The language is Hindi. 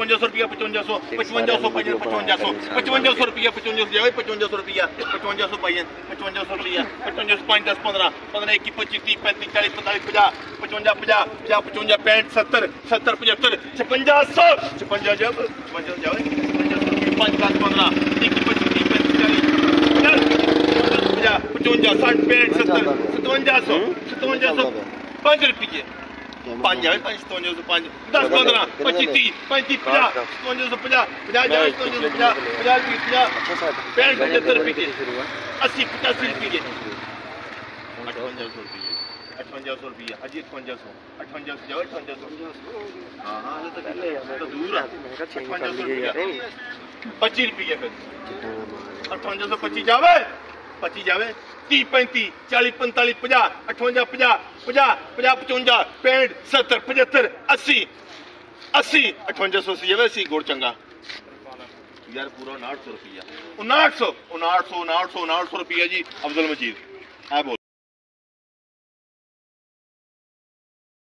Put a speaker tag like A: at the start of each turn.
A: पचवंजा सौ रुपया पचवंजा सौ पचवंजा सौ पचवंजा सौ सौ रुपया पचवंजा सौ पचवंजा सौ रुपया पचवंजा सौ पचवंजा सौ रुपया पचवंजा सौ पाँच दस पंद्रह पंद्रह इक्कीस पच्चीस तीस पैंतीस चालीस पैंतालीस पचास पचवंजा पचास पचास पचवंजा पैंठ सत्तर सत्तर पचहत्तर छपंजा सौ छपंजा जब छपंजा जाओ पाँच दस पंद्रह इक्कीस पच्चीस तीस पैंतीस चालीस पचास पचवंजा साठ पैंठ सत्तर सतवंजा सौ सतवंजा सौ पाँच रुपये ਪੰਜ ਸਤਵੰਜਾ ਸੌ ਪੰਜ 10 15 25 30 35 50 ਸਤਵੰਜਾ ਸੌ 50 50 ਜਾਵੇ ਸਤਵੰਜਾ ਸੌ 50 50 ਰੁਪਏ 50 65 75 ਰੁਪਏ 80 85 ਰੁਪਏ 58 ਸੌ ਰੁਪਏ 58 ਸੌ ਰੁਪਏ ਅਜੀ 58 ਸੌ 58 ਸੌ ਜਾਵੇ 58 ਸੌ ਹਾਂ ਹਾਂ ਹਲੇ ਤੱਕ ਤਾਂ ਦੂਰ ਆ 58 ਸੌ ਰੁਪਏ 25 ਰੁਪਏ ਫਿਰ 58 ਸੌ 25 ਜਾਵੇ 25 ਜਾਵੇ 30 35 40 45 50 58 50 50 50 55 65 70 75 80 80 58 ਸੀ ਜਾਵੇ ਸੀ ਗੁੜ ਚੰਗਾ। ਯਾਰ ਪੂਰਾ 900 ਰੁਪਿਆ 900 900 900 900 ਰੁਪਿਆ ਜੀ ਅਫਜ਼ਲ ਮਜੀਦ। ਆ ਬੋਲ।